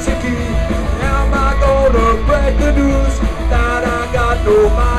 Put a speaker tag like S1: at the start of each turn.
S1: city. I'm gonna break the news that I got no money.